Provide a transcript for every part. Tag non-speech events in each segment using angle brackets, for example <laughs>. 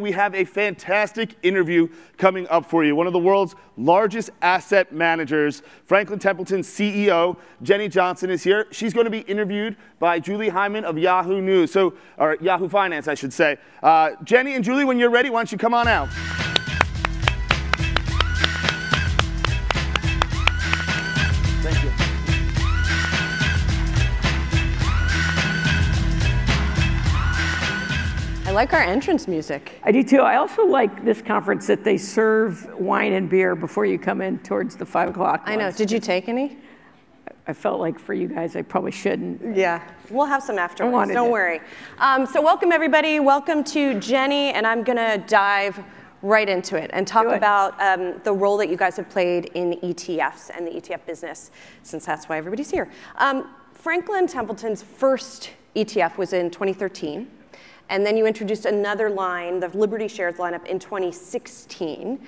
We have a fantastic interview coming up for you. One of the world's largest asset managers, Franklin Templeton's CEO, Jenny Johnson, is here. She's going to be interviewed by Julie Hyman of Yahoo News, so or Yahoo Finance, I should say. Uh, Jenny and Julie, when you're ready, why don't you come on out? Like our entrance music. I do too. I also like this conference that they serve wine and beer before you come in towards the five o'clock. I know. ones. Did you take any? I felt like for you guys, I probably shouldn't. Yeah. We'll have some afterwards. wanted Don't it. worry. Um, so, welcome everybody. Welcome to Jenny, and I'm going to dive right into it and talk Do it. about um, the role that you guys have played in ETFs and the ETF business, since that's why everybody's here. Um, Franklin Templeton's first ETF was in 2013. And then you introduced another line, the Liberty Shares lineup, in 2016.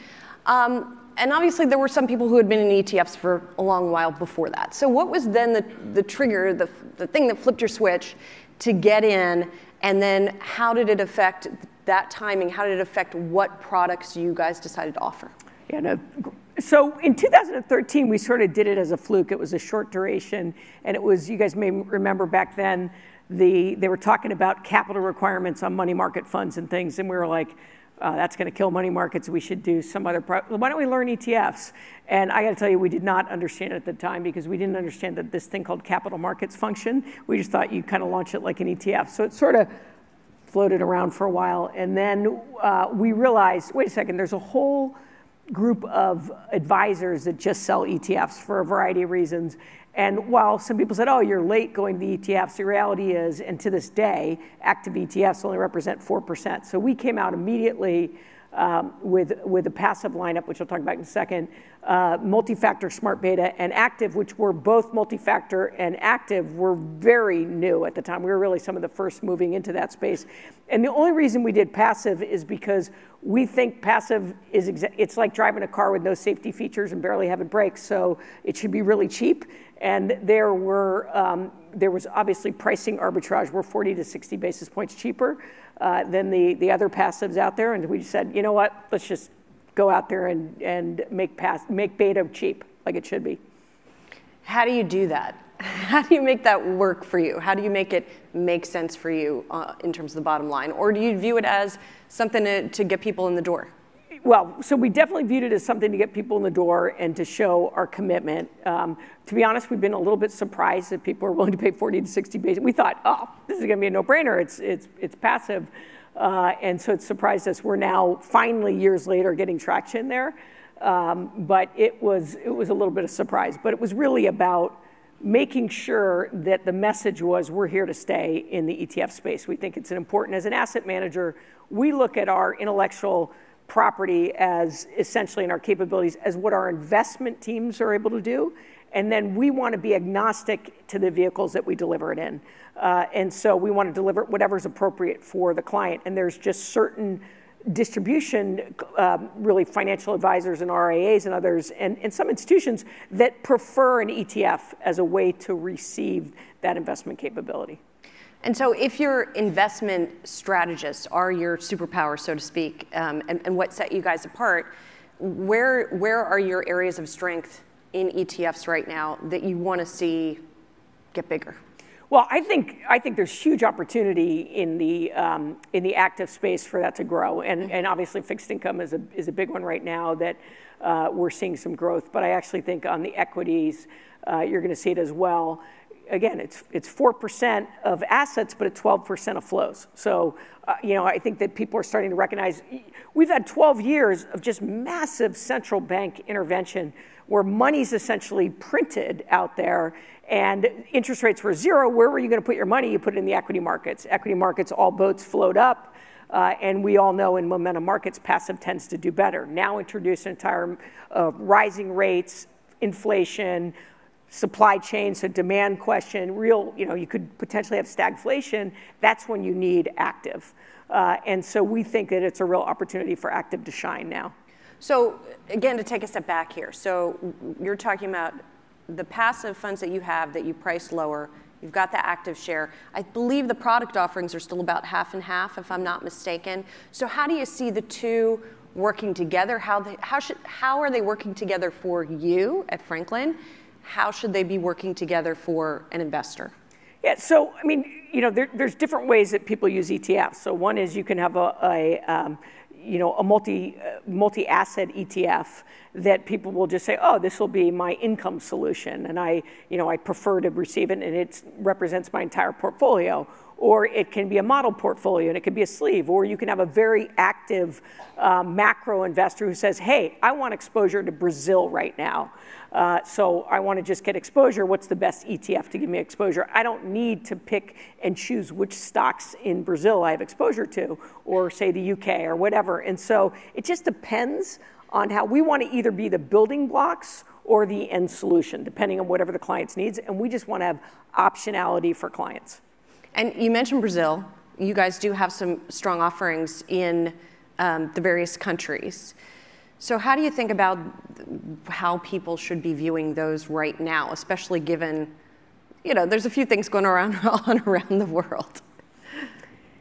Um, and obviously, there were some people who had been in ETFs for a long while before that. So, what was then the, the trigger, the, the thing that flipped your switch to get in? And then, how did it affect that timing? How did it affect what products you guys decided to offer? Yeah, no. So in 2013, we sort of did it as a fluke. It was a short duration, and it was, you guys may remember back then, the, they were talking about capital requirements on money market funds and things, and we were like, uh, that's going to kill money markets. We should do some other. Pro- Why don't we learn ETFs? And I got to tell you, we did not understand it at the time because we didn't understand that this thing called capital markets function. We just thought you kind of launch it like an ETF. So it sort of floated around for a while, and then uh, we realized, wait a second, there's a whole group of advisors that just sell ETFs for a variety of reasons. And while some people said, oh, you're late going to the ETFs, the reality is, and to this day, active ETFs only represent 4%. So we came out immediately um, with, with a passive lineup, which I'll talk about in a second, uh, multi-factor smart beta and active, which were both multi-factor and active, were very new at the time. We were really some of the first moving into that space. And the only reason we did passive is because we think passive is, exa- it's like driving a car with no safety features and barely having brakes, so it should be really cheap. And there were, um, there was obviously pricing arbitrage. We're 40 to 60 basis points cheaper uh, than the, the other passives out there. And we said, you know what, let's just go out there and, and make, pass, make beta cheap, like it should be. How do you do that? <laughs> How do you make that work for you? How do you make it make sense for you uh, in terms of the bottom line? Or do you view it as something to, to get people in the door? Well, so we definitely viewed it as something to get people in the door and to show our commitment. Um, to be honest, we've been a little bit surprised that people are willing to pay 40 to 60 basis. We thought, oh, this is going to be a no-brainer. It's it's it's passive, and so it surprised us. We're now finally years later getting traction there, um, but it was a little bit of surprise. But it was really about making sure that the message was we're here to stay in the ETF space. We think it's an important as an asset manager. We look at our intellectual property as essentially in our capabilities as what our investment teams are able to do. And then we want to be agnostic to the vehicles that we deliver it in. Uh, and so we want to deliver whatever's appropriate for the client. And there's just certain distribution, um, really financial advisors and RIAs and others, and, and some institutions that prefer an ETF as a way to receive that investment capability. And so, if your investment strategists are your superpower, so to speak, um, and, and what set you guys apart, where, where are your areas of strength in ETFs right now that you want to see get bigger? Well, I think I think there's huge opportunity in the um, in the active space for that to grow, and and obviously fixed income is a is a big one right now that uh, we're seeing some growth. But I actually think on the equities, uh, you're going to see it as well. Again, it's it's four percent of assets, but it's 12 percent of flows. So, uh, you know, I think that people are starting to recognize we've had 12 years of just massive central bank intervention where money's essentially printed out there and interest rates were zero. Where were you going to put your money? You put it in the equity markets. Equity markets, all boats float up. Uh, and we all know in momentum markets, passive tends to do better. Now introduce an entire uh, rising rates, inflation, supply chain, so demand question, real, you know, you could potentially have stagflation. That's when you need active. Uh, and so we think that it's a real opportunity for active to shine now. So, again, to take a step back here, so you're talking about the passive funds that you have that you price lower, You've got the active share. I believe the product offerings are still about half and half, if I'm not mistaken. So how do you see the two working together? How, they, how, should, how are they working together for you at Franklin? How should they be working together for an investor? Yeah, so I mean, you know, there, there's different ways that people use ETFs. So one is you can have a, a um, you know, a multi, uh, multi-asset ETF that people will just say, oh, this will be my income solution, and I, you know, I prefer to receive it, and it represents my entire portfolio. Or it can be a model portfolio, and it can be a sleeve. Or you can have a very active uh, macro investor who says, hey, I want exposure to Brazil right now. Uh, so I want to just get exposure. What's the best ETF to give me exposure? I don't need to pick and choose which stocks in Brazil I have exposure to, or say the UK or whatever. And so it just depends on how we want to either be the building blocks or the end solution, depending on whatever the client's needs. And we just want to have optionality for clients. And you mentioned Brazil. You guys do have some strong offerings in um, the various countries. So, how do you think about how people should be viewing those right now, especially given, you know, there's a few things going around <laughs> on around the world?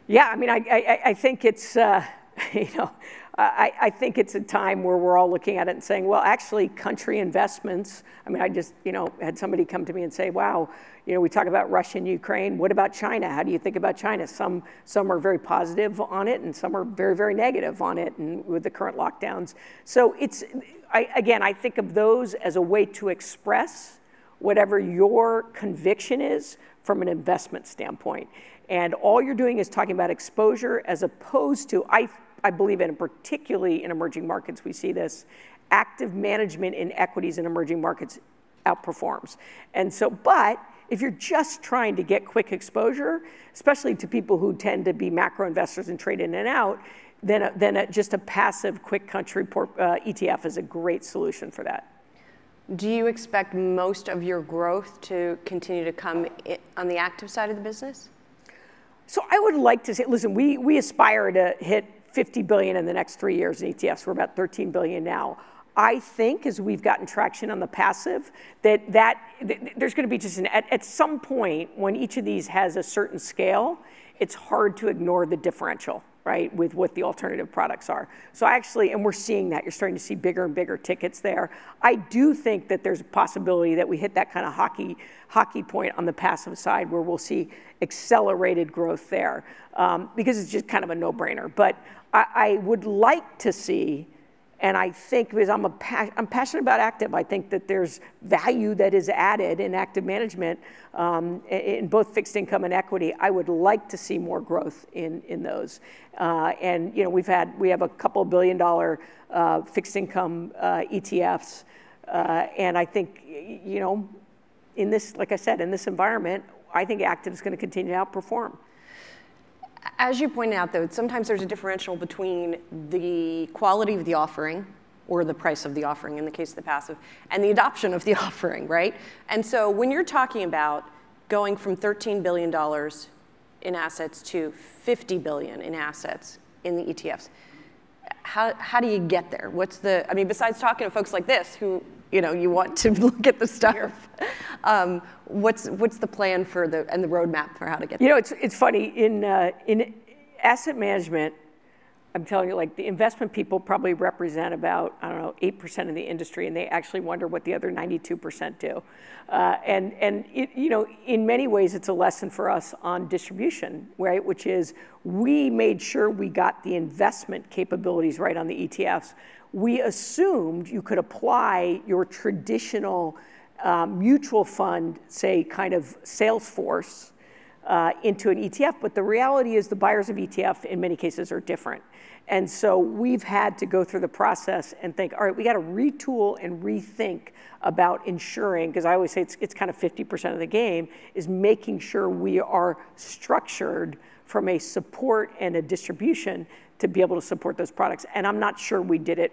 Yeah, I mean, I, I, I think it's, uh, <laughs> you know, I, I, think it's a time where we're all looking at it and saying, well, actually, country investments. I mean, I just, you know, had somebody come to me and say, wow, you know, we talk about Russia and Ukraine. What about China? How do you think about China? Some, some are very positive on it, and some are very, very negative on it, and with the current lockdowns. So it's, I, again, I think of those as a way to express whatever your conviction is from an investment standpoint. And all you're doing is talking about exposure as opposed to, I I believe in, particularly in emerging markets, we see this. Active management in equities in emerging markets outperforms. And so, but if you're just trying to get quick exposure, especially to people who tend to be macro investors and trade in and out, then, a, then a, just a passive quick country port, uh, ETF is a great solution for that. Do you expect most of your growth to continue to come on the active side of the business? So I would like to say, listen, we, we aspire to hit 50 billion in the next three years in ETFs. We're about 13 billion now. I think as we've gotten traction on the passive, that, that there's going to be just an, at, at some point when each of these has a certain scale, it's hard to ignore the differential right, with what the alternative products are. So I actually, and we're seeing that, you're starting to see bigger and bigger tickets there. I do think that there's a possibility that we hit that kind of hockey, hockey point on the passive side where we'll see accelerated growth there um, because it's just kind of a no-brainer. But I, I would like to see and I think because I'm, a I'm passionate about active, I think that there's value that is added in active management um, in both fixed income and equity. I would like to see more growth in, in those. Uh, and you know, we've had, we have a couple billion dollar uh, fixed income uh, ETFs. Uh, and I think, you know, in this, like I said, in this environment, I think active is going to continue to outperform. As you pointed out, though, sometimes there's a differential between the quality of the offering or the price of the offering in the case of the passive, and the adoption of the <laughs> offering, right? And so when you're talking about going from $13 billion in assets to 50 billion in assets in the ETFs, how, how do you get there? What's the, I mean, besides talking to folks like this who you know you want to <laughs> look at the stuff. Um, what's what's the plan for the and the roadmap for how to get? there? You know, it's it's funny in uh, in asset management. I'm telling you, like the investment people probably represent about I don't know eight percent of the industry, and they actually wonder what the other 92 percent do. Uh, and and it, you know, in many ways, it's a lesson for us on distribution, right? Which is we made sure we got the investment capabilities right on the ETFs we assumed you could apply your traditional um, mutual fund, say, kind of sales force uh, into an ETF. But the reality is the buyers of ETF in many cases are different. And so we've had to go through the process and think, all right, we got to retool and rethink about ensuring, because I always say it's, it's kind of 50% of the game, is making sure we are structured from a support and a distribution to be able to support those products. And I'm not sure we did it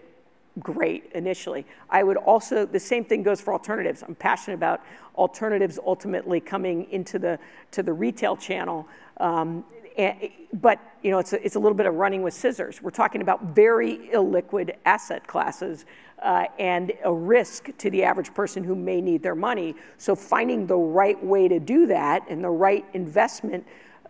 great initially. I would also, the same thing goes for alternatives. I'm passionate about alternatives ultimately coming into the, to the retail channel. Um, and, but you know, it's a, it's a little bit of running with scissors. We're talking about very illiquid asset classes uh, and a risk to the average person who may need their money. So finding the right way to do that and the right investment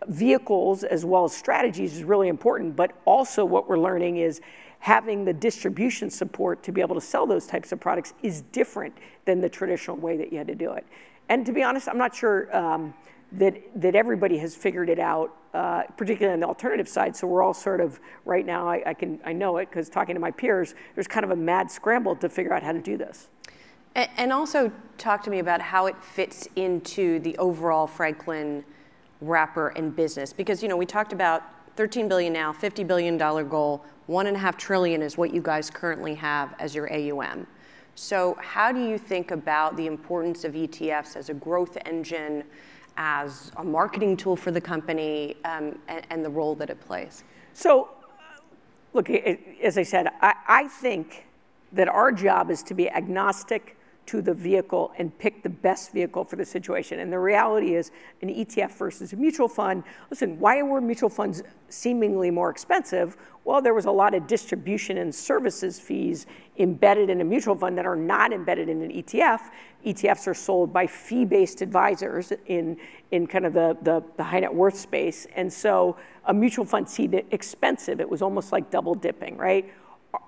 vehicles as well as strategies is really important. But also what we're learning is having the distribution support to be able to sell those types of products is different than the traditional way that you had to do it. And to be honest, I'm not sure um, that, that everybody has figured it out, uh, particularly on the alternative side. So we're all sort of, right now, I, I can, I know it because talking to my peers, there's kind of a mad scramble to figure out how to do this. And, and also talk to me about how it fits into the overall Franklin wrapper and business. Because, you know, we talked about 13 billion now, 50 billion dollar goal, one and a half trillion is what you guys currently have as your AUM. So how do you think about the importance of ETFs as a growth engine, as a marketing tool for the company, um, and, and, the role that it plays? So, look, as I said, I, I think that our job is to be agnostic to the vehicle and pick the best vehicle for the situation. And the reality is, an ETF versus a mutual fund. Listen, why were mutual funds seemingly more expensive? Well, there was a lot of distribution and services fees embedded in a mutual fund that are not embedded in an ETF. ETFs are sold by fee based advisors in, in kind of the, the, the, high net worth space. And so a mutual fund seemed expensive. It was almost like double dipping, right?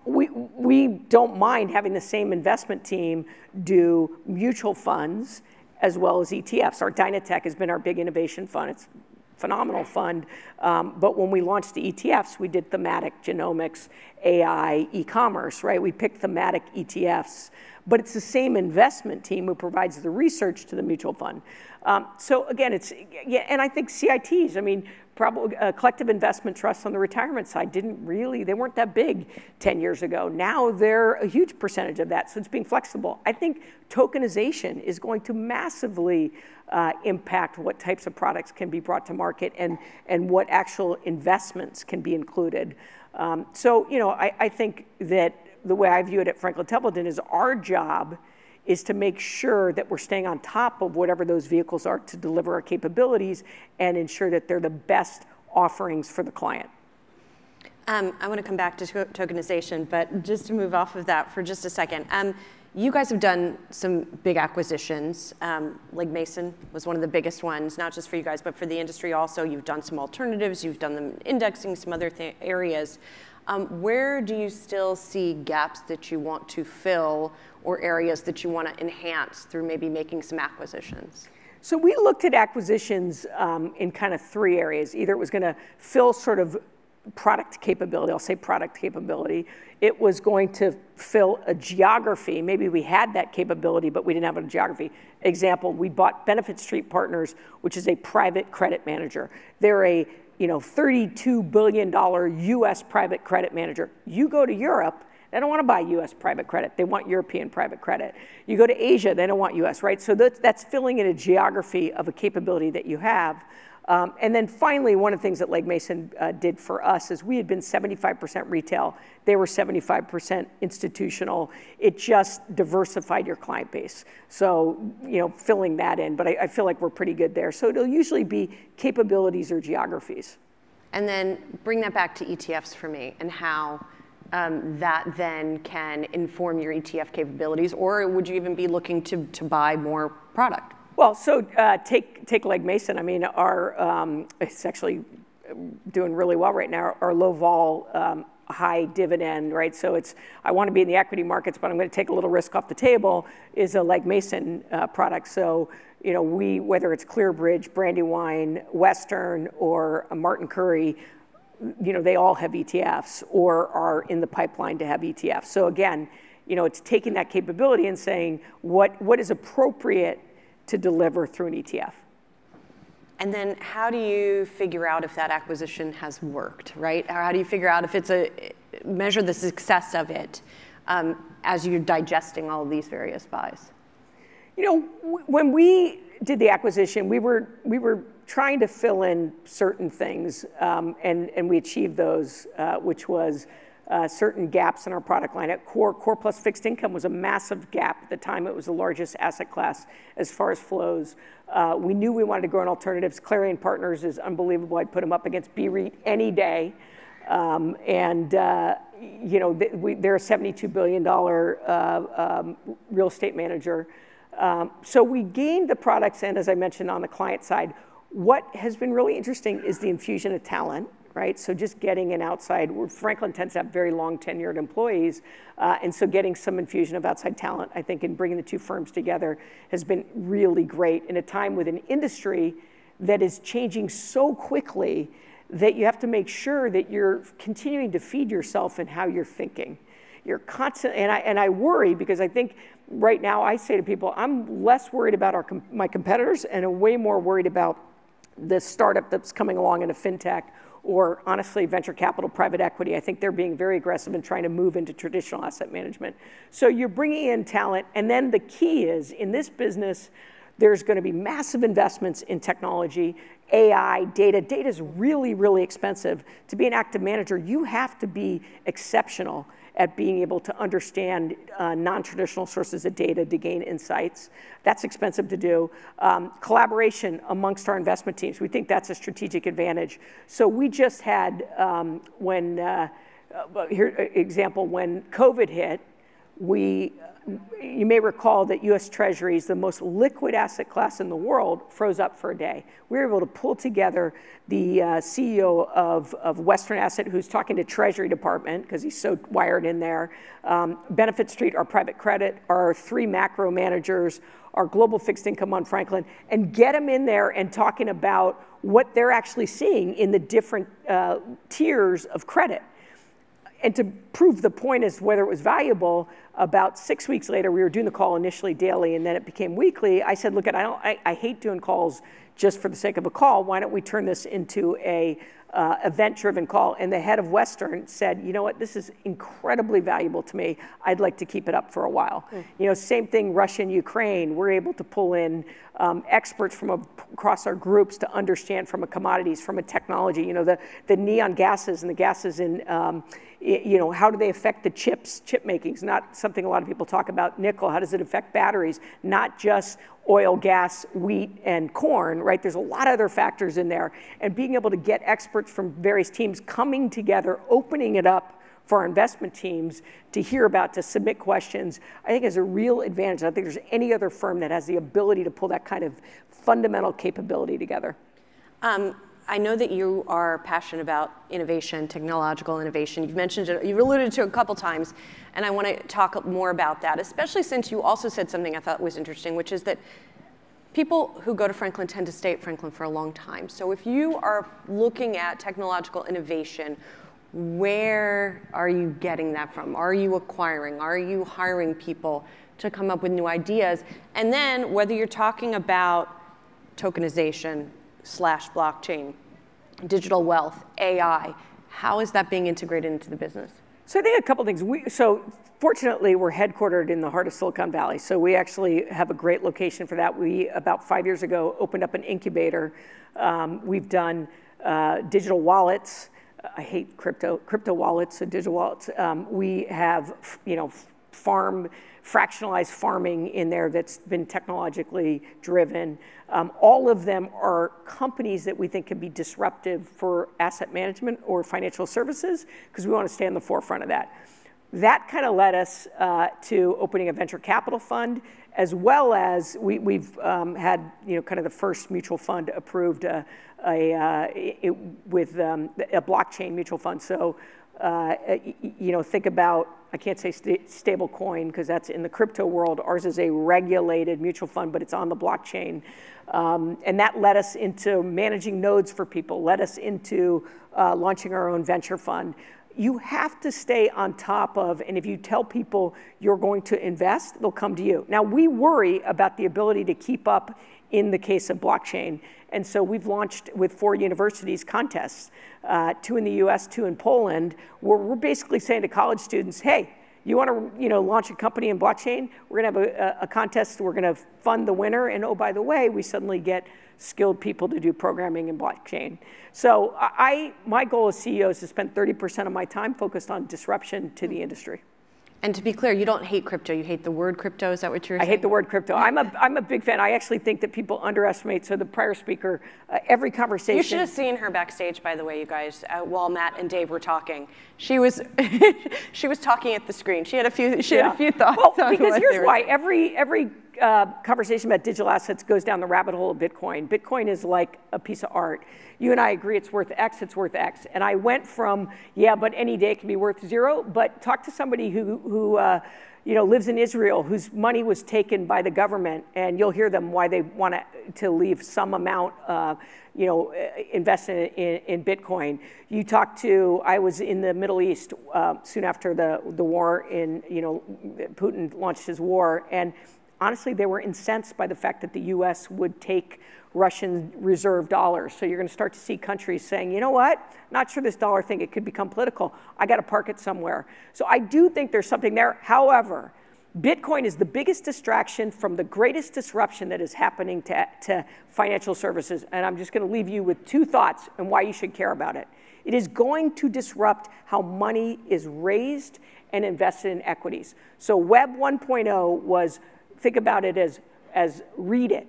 We, we don't mind having the same investment team do mutual funds as well as ETFs. Our Dynatech has been our big innovation fund. It's phenomenal fund. Um, but when we launched the ETFs, we did thematic genomics, AI, e-commerce, right? We picked thematic ETFs. But it's the same investment team who provides the research to the mutual fund. Um, so again, it's, yeah, and I think CITs, I mean, probably uh, collective investment trusts on the retirement side didn't really they weren't that big 10 years ago. Now they're a huge percentage of that so it's being flexible. I think tokenization is going to massively uh, impact what types of products can be brought to market and and what actual investments can be included. Um, so you know I, I think that the way i view it at franklin templeton is our job is to make sure that we're staying on top of whatever those vehicles are to deliver our capabilities and ensure that they're the best offerings for the client. Um, I want to come back to tokenization, but just to move off of that for just a second. Um, you guys have done some big acquisitions. Um, Legg Mason was one of the biggest ones, not just for you guys, but for the industry also. You've done some alternatives, you've done them indexing, some other areas. Um, where do you still see gaps that you want to fill or areas that you want to enhance through maybe making some acquisitions? So we looked at acquisitions um, in kind of three areas. Either it was going to fill sort of product capability, I'll say product capability. It was going to fill a geography. Maybe we had that capability, but we didn't have a geography. Example, we bought Benefit Street Partners, which is a private credit manager. They're a you know, $32 billion US private credit manager. You go to Europe, they don't want to buy US private credit. They want European private credit. You go to Asia, they don't want US, right? So that's, that's filling in a geography of a capability that you have. Um, and then finally, one of the things that Legg Mason uh, did for us is we had been 75% retail. They were 75% institutional. It just diversified your client base. So, you know, filling that in. But I, I feel like we're pretty good there. So it'll usually be capabilities or geographies. And then bring that back to ETFs for me and how um, that then can inform your ETF capabilities, or would you even be looking to, to buy more product? Well, so uh, take take Legg Mason. I mean, our um, it's actually doing really well right now. Our low vol, um, high dividend, right? So it's I want to be in the equity markets, but I'm going to take a little risk off the table. Is a Legg Mason uh, product. So you know, we whether it's ClearBridge, Brandywine, Western, or Martin Currie, You know, they all have ETFs or are in the pipeline to have ETFs. So again, you know, it's taking that capability and saying what, what is appropriate to deliver through an ETF. And then how do you figure out if that acquisition has worked, right? Or how do you figure out if it's a, measure the success of it um, as you're digesting all of these various buys? You know, w- when we did the acquisition, we were, we were trying to fill in certain things, um, and, and we achieved those, uh, which was uh, certain gaps in our product line. At core, core plus fixed income was a massive gap at the time. It was the largest asset class as far as flows. Uh, we knew we wanted to grow in alternatives. Clarion Partners is unbelievable. I'd put them up against BREIT any day. Um, and uh, you know, they're a $72 billion um, real estate manager. Um, so we gained the products, and as I mentioned on the client side, what has been really interesting is the infusion of talent, right? So just getting an outside, Franklin tends to have very long tenured employees, uh, and so getting some infusion of outside talent, I think, in bringing the two firms together has been really great in a time with an industry that is changing so quickly that you have to make sure that you're continuing to feed yourself in how you're thinking. You're constant, and I, and I worry because I think right now I say to people, I'm less worried about our, my competitors and I'm way more worried about the startup that's coming along in a fintech or honestly venture capital private equity i think they're being very aggressive in trying to move into traditional asset management. So you're bringing in talent and then the key is in this business there's going to be massive investments in technology AI, data. Data is really, really expensive. To be an active manager, you have to be exceptional at being able to understand uh, non-traditional sources of data to gain insights. That's expensive to do. Um, collaboration amongst our investment teams, we think that's a strategic advantage. So we just had, um, when, uh, uh here, example, when COVID hit, we you may recall that US Treasuries, the most liquid asset class in the world, froze up for a day. We were able to pull together the uh, CEO of, of Western Asset, who's talking to Treasury Department, because he's so wired in there, um, Benefit Street, our private credit, our three macro managers, our global fixed income on Franklin, and get them in there and talking about what they're actually seeing in the different uh, tiers of credit and to prove the point as whether it was valuable, about six weeks later, we were doing the call initially daily, and then it became weekly. I said, look, I, don't, I, I hate doing calls just for the sake of a call. Why don't we turn this into a uh, event-driven call? And the head of Western said, you know what, this is incredibly valuable to me. I'd like to keep it up for a while. Mm. You know, same thing, Russia and Ukraine. We're able to pull in um, experts from a, across our groups to understand from a commodities, from a technology. You know, the, the neon gases and the gases in um, you know, how do they affect the chips, chip making? It's not something a lot of people talk about. Nickel, how does it affect batteries? Not just oil, gas, wheat, and corn, right? There's a lot of other factors in there. And being able to get experts from various teams coming together, opening it up for our investment teams to hear about, to submit questions, I think is a real advantage. I don't think there's any other firm that has the ability to pull that kind of fundamental capability together. Um, I know that you are passionate about innovation, technological innovation. You've mentioned it, you've alluded to it a couple times, and I want to talk more about that, especially since you also said something I thought was interesting, which is that people who go to Franklin tend to stay at Franklin for a long time. So if you are looking at technological innovation, where are you getting that from? Are you acquiring? Are you hiring people to come up with new ideas? And then whether you're talking about tokenization, slash blockchain, digital wealth, AI. How is that being integrated into the business? So I think a couple things. We, so fortunately, we're headquartered in the heart of Silicon Valley. So we actually have a great location for that. We, about five years ago, opened up an incubator. Um, we've done uh, digital wallets. I hate crypto, crypto wallets and digital wallets. Um, we have, you know, farm fractionalized farming in there that's been technologically driven. Um, all of them are companies that we think can be disruptive for asset management or financial services because we want to stay on the forefront of that. That kind of led us uh, to opening a venture capital fund, as well as we, have um, had you know kind of the first mutual fund approved uh, a, uh, it, with um, a blockchain mutual fund. So you know think about I can't say st- stable coin because that's in the crypto world. Ours is a regulated mutual fund, but it's on the blockchain. Um, and that led us into managing nodes for people, led us into uh, launching our own venture fund. You have to stay on top of, and if you tell people you're going to invest, they'll come to you. Now, we worry about the ability to keep up in the case of blockchain. And so we've launched with four universities contests, uh, two in the US, two in Poland, where we're basically saying to college students, hey, you want to you know, launch a company in blockchain? We're going to have a, a contest. We're going to fund the winner. And oh, by the way, we suddenly get skilled people to do programming in blockchain. So I, my goal as CEO is to spend 30% of my time focused on disruption to the industry. And to be clear, you don't hate crypto. You hate the word crypto. Is that what you're I saying? I hate the word crypto. I'm a, I'm a big fan. I actually think that people underestimate. So the prior speaker, uh, every conversation. You should have seen her backstage, by the way, you guys, uh, while Matt and Dave were talking. She was, <laughs> she was talking at the screen. She had a few, she yeah. had a few thoughts. Well, because here's why. Every, every uh, conversation about digital assets goes down the rabbit hole of Bitcoin. Bitcoin is like a piece of art you and I agree it's worth X, it's worth X. And I went from, yeah, but any day it can be worth zero, but talk to somebody who, who uh, you know, lives in Israel whose money was taken by the government, and you'll hear them why they want to leave some amount, uh, you know, invested in, in, Bitcoin. You talk to, I was in the Middle East uh, soon after the, the war in, you know, Putin launched his war, and honestly, they were incensed by the fact that the US would take Russian reserve dollars. So you're going to start to see countries saying, you know what, not sure this dollar thing, it could become political. I got to park it somewhere. So I do think there's something there. However, Bitcoin is the biggest distraction from the greatest disruption that is happening to, to financial services. And I'm just going to leave you with two thoughts and why you should care about it. It is going to disrupt how money is raised and invested in equities. So Web 1.0 was, think about it as, as read it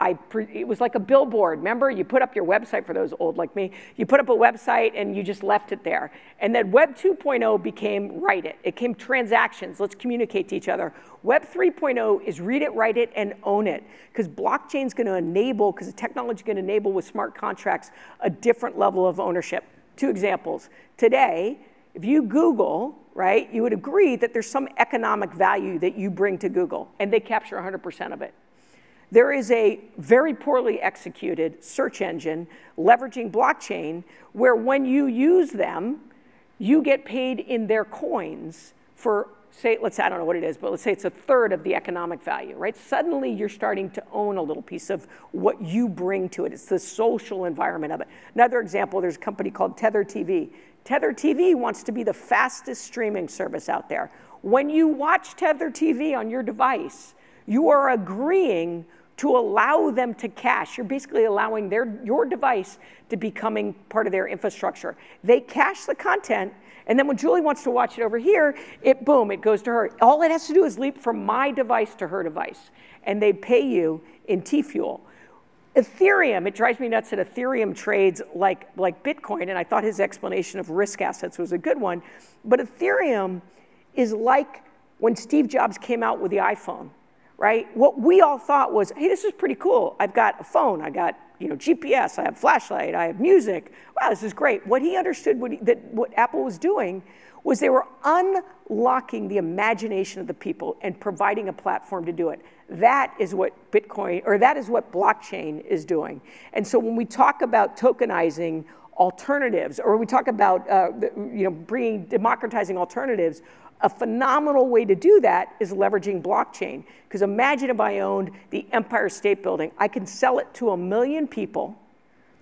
I it was like a billboard. Remember, you put up your website for those old like me. You put up a website and you just left it there. And then Web 2.0 became write it. It came transactions. Let's communicate to each other. Web 3.0 is read it, write it, and own it. Because blockchain is going to enable, because the technology is going to enable with smart contracts a different level of ownership. Two examples. Today, if you Google, right, you would agree that there's some economic value that you bring to Google, and they capture 100% of it. There is a very poorly executed search engine leveraging blockchain where when you use them, you get paid in their coins for say, let's say, I don't know what it is, but let's say it's a third of the economic value, right? Suddenly you're starting to own a little piece of what you bring to it. It's the social environment of it. Another example, there's a company called Theta TV. Theta TV wants to be the fastest streaming service out there. When you watch Theta TV on your device, you are agreeing to allow them to cache. You're basically allowing their, your device to becoming part of their infrastructure. They cache the content, and then when Julie wants to watch it over here, it boom, it goes to her. All it has to do is leap from my device to her device, and they pay you in T-Fuel. Ethereum, it drives me nuts that Ethereum trades like, like Bitcoin, and I thought his explanation of risk assets was a good one. But Ethereum is like when Steve Jobs came out with the iPhone right? What we all thought was, hey, this is pretty cool. I've got a phone, I got you know GPS, I have flashlight, I have music. Wow, this is great. What he understood what he, that what Apple was doing was they were unlocking the imagination of the people and providing a platform to do it. That is what Bitcoin, or that is what blockchain is doing. And so when we talk about tokenizing alternatives, or we talk about uh, you know bringing democratizing alternatives, a phenomenal way to do that is leveraging blockchain. Because imagine if I owned the Empire State Building. I can sell it to a million people.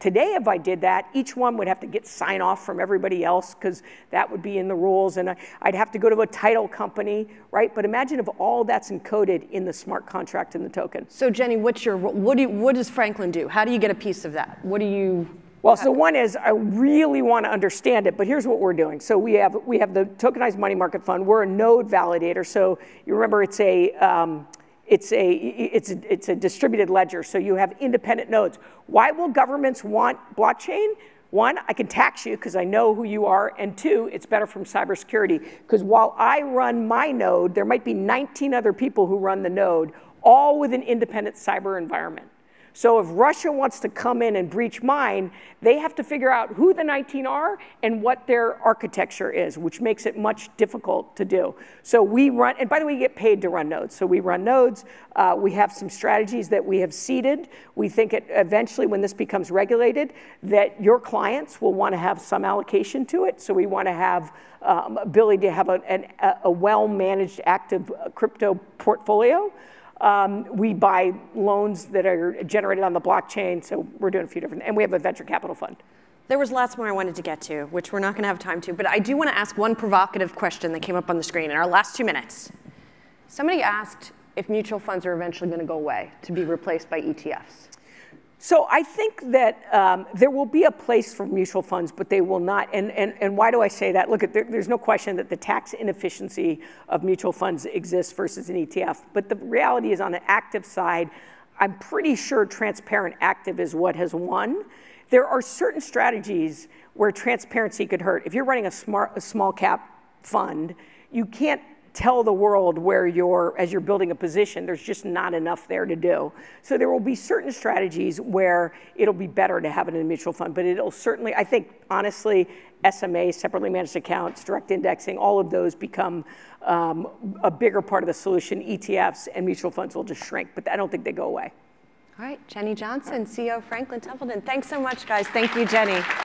Today, if I did that, each one would have to get sign off from everybody else because that would be in the rules, and I'd have to go to a title company, right? But imagine if all that's encoded in the smart contract in the token. So, Jenny, what's your what do you, what does Franklin do? How do you get a piece of that? What do you well, so one is I really want to understand it, but here's what we're doing. So we have we have the tokenized money market fund. We're a node validator. So you remember it's a um, it's a it's a, it's a distributed ledger. So you have independent nodes. Why will governments want blockchain? One, I can tax you because I know who you are, and two, it's better from cybersecurity because while I run my node, there might be 19 other people who run the node, all with an independent cyber environment. So if Russia wants to come in and breach mine, they have to figure out who the 19 are and what their architecture is, which makes it much difficult to do. So we run, and by the way, we get paid to run nodes. So we run nodes. Uh, we have some strategies that we have seeded. We think it, eventually, when this becomes regulated, that your clients will want to have some allocation to it. So we want to have um, ability to have a, an, a well-managed active uh, crypto portfolio. Um, we buy loans that are generated on the blockchain, so we're doing a few different, and we have a venture capital fund. There was lots more I wanted to get to, which we're not going to have time to, but I do want to ask one provocative question that came up on the screen in our last two minutes. Somebody asked if mutual funds are eventually going to go away to be replaced by ETFs. So I think that um, there will be a place for mutual funds, but they will not. And, and, and why do I say that? Look, there, there's no question that the tax inefficiency of mutual funds exists versus an ETF. But the reality is on the active side, I'm pretty sure transparent active is what has won. There are certain strategies where transparency could hurt. If you're running a, smart, a small cap fund, you can't tell the world where you're, as you're building a position, there's just not enough there to do. So there will be certain strategies where it'll be better to have it in a mutual fund, but it'll certainly, I think, honestly, SMA, separately managed accounts, direct indexing, all of those become um, a bigger part of the solution. ETFs and mutual funds will just shrink, but I don't think they go away. All right, Jenny Johnson, CEO Franklin Templeton. Thanks so much, guys. Thank you, Jenny.